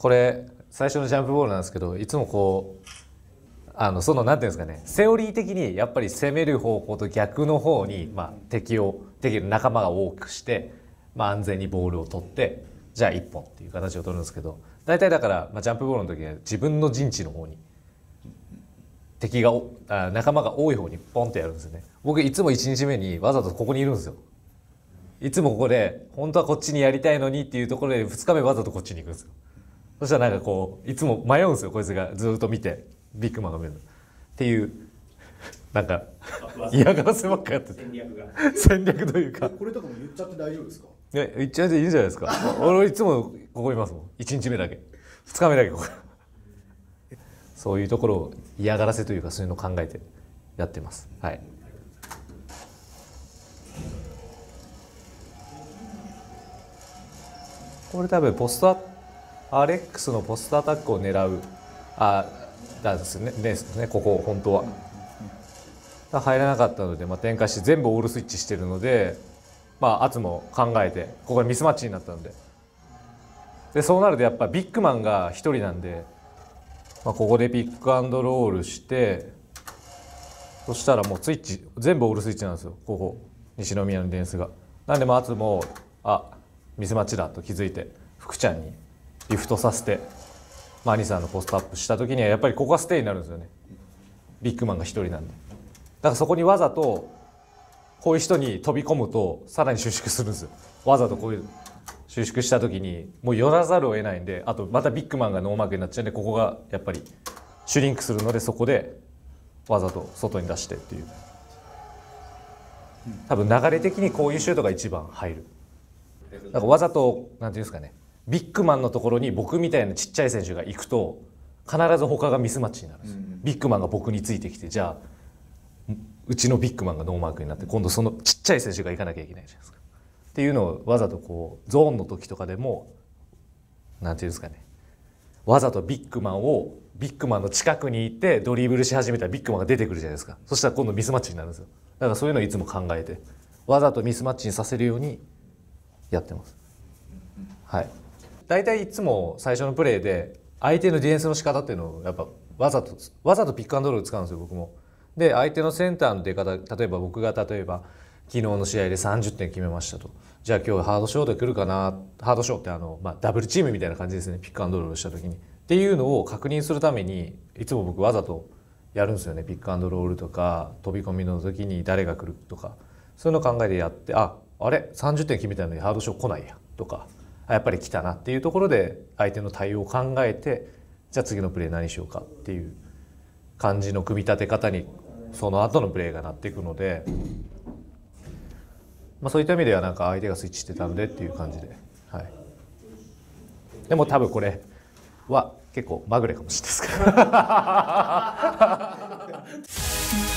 これ最初のジャンプボールなんですけどいつもこうあのそのなんていうんですかねセオリー的にやっぱり攻める方向と逆の方に、まあ、敵を敵の仲間が多くして、まあ、安全にボールを取ってじゃあ1本っていう形を取るんですけど大体だから、まあ、ジャンプボールの時は自分の陣地の方に敵がおあ仲間が多い方にポンってやるんですよね。僕いつも1日目にわざとここにいるんですよ。いつもここで本当はこっちにやりたいのにっていうところで2日目わざとこっちに行くんですよ。そしたらなんかこういつも迷うんですよこいつがずっと見て。ビッグマンが見るの。っていうなんか嫌がらせばっかやってて。戦略が。戦略というか。これとかも言っちゃって大丈夫ですか？ね言っちゃっていいんじゃないですか。俺いつもここいますもん。1日目だけ。2日目だけここ。そういうところを嫌がらせというかそういうのを考えてやってます。はい。これ多分ポストアレックスのポストアタックを狙う。あなんですね。ですね。ここ本当は。入らなかったので、まあ、展開して全部オールスイッチしてるので、まあ、圧も考えてここでミスマッチになったので。でそうなるとやっぱビッグマンが1人なんで、まあ、ここでピックアンドロールしてそしたらもうスイッチ全部オールスイッチなんですよ。ここ西宮のディフェンスが。なんでも圧もあミスマッチだと気づいて福ちゃんにリフトさせて、まあ、兄さんのポストアップした時にはやっぱりここがステイになるんですよね。ビッグマンが1人なんで。だからそこにわざとこういう人に飛び込むとさらに収縮するんですよ。わざとこういう収縮した時にもう寄らざるを得ないんであとまたビッグマンがノーマークになっちゃうんでここがやっぱりシュリンクするのでそこでわざと外に出してっていう。多分流れ的にこういうシュートが一番入る。だかわざとなんていうんですかね。ビッグマンのところに僕みたいなちっちゃい選手が行くと必ず他がミスマッチになるんですよ、ビッグマンが僕についてきてじゃあうちのビッグマンがノーマークになって今度そのちっちゃい選手が行かなきゃいけないじゃないですか。っていうのをわざとこうゾーンの時とかでもなんていうんですかね。わざとビッグマンをビッグマンの近くにいてドリブルし始めたらビッグマンが出てくるじゃないですか。そしたら今度ミスマッチになるんですよ。だからそういうのをいつも考えてわざとミスマッチにさせるようにやってます。はい大体いつも最初のプレーで相手のディフェンスの仕方っていうのをやっぱわざとわざとピックアンドロール使うんですよ僕も。で相手のセンターの出方例えば僕が例えば昨日の試合で30点決めましたと。じゃあ今日ハードショート来るかなハードショーってあの、まあ、ダブルチームみたいな感じですねピックアンドロールした時に。っていうのを確認するためにいつも僕わざとやるんですよねピックアンドロールとか飛び込みの時に誰が来るとか。そういうのを考えてやってああれ？30点決めたのにハードショー来ないやとか。やっぱり来たなっていうところで相手の対応を考えてじゃあ次のプレー何しようかっていう感じの組み立て方にその後のプレーがなっていくので、まあ、そういった意味ではなんか相手がスイッチしてたのでっていう感じで、はい、でも多分これは結構まぐれかもしれないですから